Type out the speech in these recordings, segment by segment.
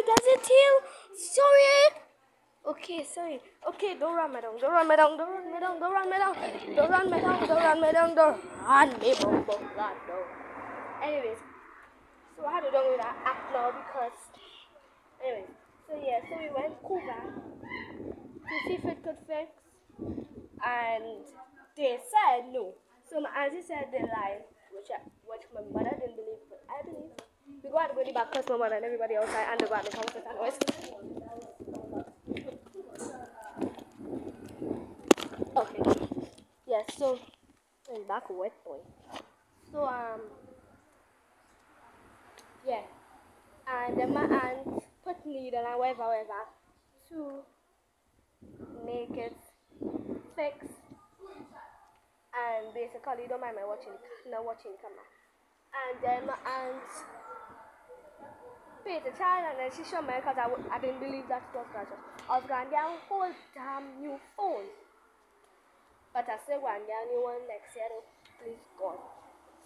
sorry, that's a tail. Sorry. Okay, sorry. Okay, don't run me down. Don't run me down. Don't run me down. Don't run me down. Don't run me down. Don't run me down. Don't run me down. Don't run me down. Anyways, so I had to do that act now because. Anyways, so yeah, so we went Cuba to see if it could fix, and they said no. So my auntie said they lied, which I, which my mother didn't believe. The back because mother and everybody outside and the got the conversation noise. Okay. Yes, so I'm back wet boy. So um yeah. And then my aunt put needle and whatever whatever to make it fix and basically don't mind my watching not watching camera. And then my aunt paid the child and then she showed me because I w- I didn't believe that it was graduate. I was going to get a whole damn new phone. But I still want to get a new one next year though. Please God.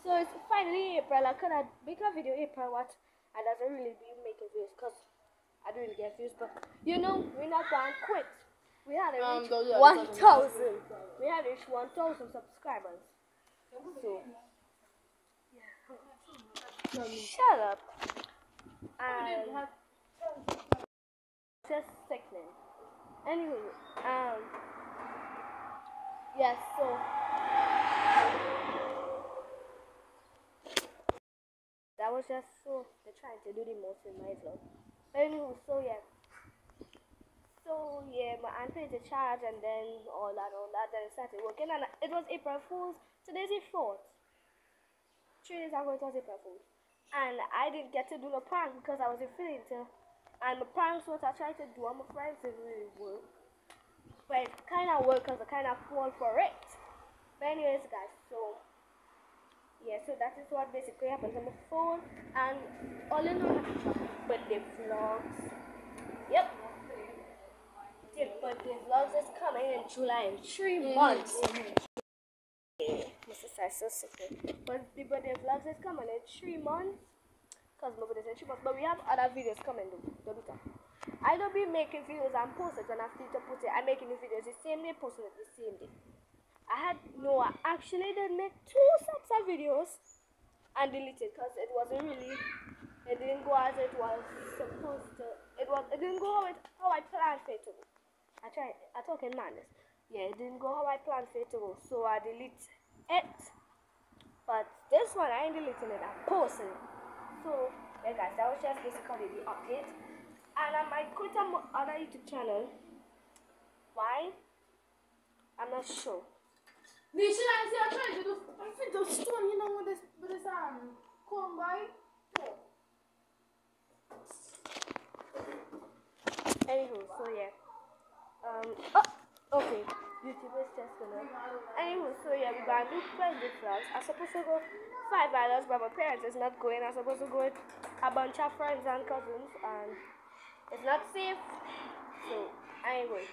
So it's finally April. I could have make a video April what I doesn't really be making views because I don't really get views. But you know, we're not going to quit. We had to Um, reach are- 1,000. We had to reach 1,000 subscribers. So, shut up. And just sickening. Anyway, um, yes, so. That was just so they're trying to do the most in my vlog. Anyway, so yeah. So yeah, my aunt paid the charge and then all that, all that, then it started working and it was April Fool's. Today's the fourth. Three days ago it was April Fool's. And I didn't get to do the prank because I wasn't feeling to. And the pranks what I tried to do on my friends didn't really work. But it kind of worked because I kind of fall for it. But anyways, guys, so yeah, so that is what basically happens on my phone. And all in all, birthday vlogs. Yep. The birthday vlogs is coming in July in three months. Is so sick. But the birthday vlogs is coming in three months. Because my birthday is in three months. But we have other videos coming though. Don't be. I don't be making videos and post it and after to put it. I'm making the videos the same day, posting it the same day. I had no, I actually did make two sets of videos and deleted because it wasn't really, it didn't go as it was supposed to. It was, it didn't go how it, how I planned for it to go. I tried, I talk in madness. Yeah, it didn't go how I planned for it to go, so I delete it. But this one, I ain't deleting it, I'm posting it. So, yeah guys, that was just basically the update. And I might quit on my other YouTube channel. Why? I'm not sure. Nisha, I see I'm trying to do I fit the stone, you know, with this with this um comb by. Anywho, so yeah. Um, oh, okay. YouTube is just gonna. Anywho, so yeah, we're gonna do birthday vlogs. I'm supposed to go five dollars, but my parents is not going. I'm supposed to go with a bunch of friends and cousins, and it's not safe. So, anyway.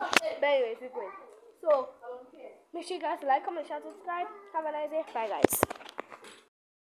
But anyways, we're going. So, make sure you guys like, comment, share, subscribe. Have a nice day. Bye, guys.